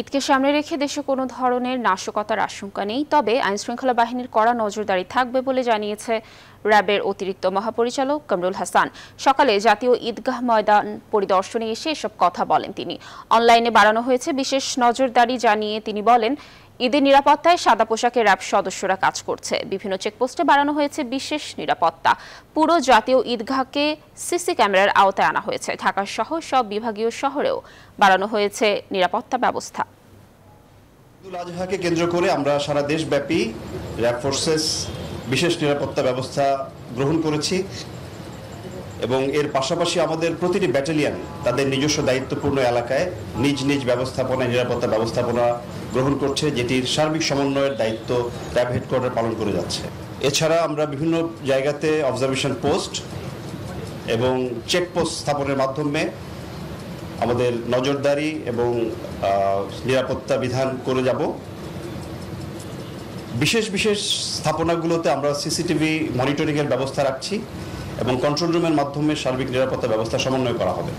ঈদকে সামনে রেখে দেশে কোনো ধরনের নাশকতার আশঙ্কা নেই, তবে আইনশৃঙ্খলা বাহিনীর কড়া নজরদারি থাকবে বলে জানিয়েছে র্যাবের অতিরিক্ত মহাপরিচালক কামরুল হাসান। সকালে জাতীয় ঈদগাহ ময়দান পরিদর্শনে এসে এসব কথা বলেন তিনি। অনলাইনে বাড়ানো হয়েছে বিশেষ নজরদারি জানিয়ে তিনি বলেন ঈদের নিরাপত্তায় সাদা পোশাকে র্যাব সদস্যরা কাজ করছে। বিভিন্ন চেকপোস্টে বাড়ানো হয়েছে বিশেষ নিরাপত্তা। পুরো জাতীয় ঈদগাহকে সিসি ক্যামেরার আওতায় আনা হয়েছে। ঢাকা সহ সব বিভাগীয় শহরেও বাড়ানো হয়েছে নিরাপত্তা ব্যবস্থা। ঈদুল আজহাকে কেন্দ্র করে আমরা সারা দেশব্যাপী র্যাব ফোর্সেস বিশেষ নিরাপত্তা ব্যবস্থা গ্রহণ করেছি। এবং এর পাশাপাশি আমাদের প্রতিটি ব্যাটালিয়ান তাদের নিজস্ব দায়িত্বপূর্ণ এলাকায় নিজ নিজ ব্যবস্থাপনা নিরাপত্তা ব্যবস্থাপনা গ্রহণ করছে, যেটির সার্বিক সমন্বয়ের দায়িত্ব র্যাব হেডকোয়ার্টার পালন করে যাচ্ছে। এছাড়া আমরা বিভিন্ন জায়গাতে অবজারভেশন পোস্ট এবং চেকপোস্ট স্থাপনের মাধ্যমে আমাদের নজরদারি এবং নিরাপত্তা বিধান করে যাব। বিশেষ বিশেষ স্থাপনাগুলোতে আমরা সিসিটিভি মনিটরিংয়ের ব্যবস্থা রাখছি। এবং কন্ট্রোল রুমের মাধ্যমে সার্বিক নিরাপত্তা ব্যবস্থা সমন্বয় করা হবে।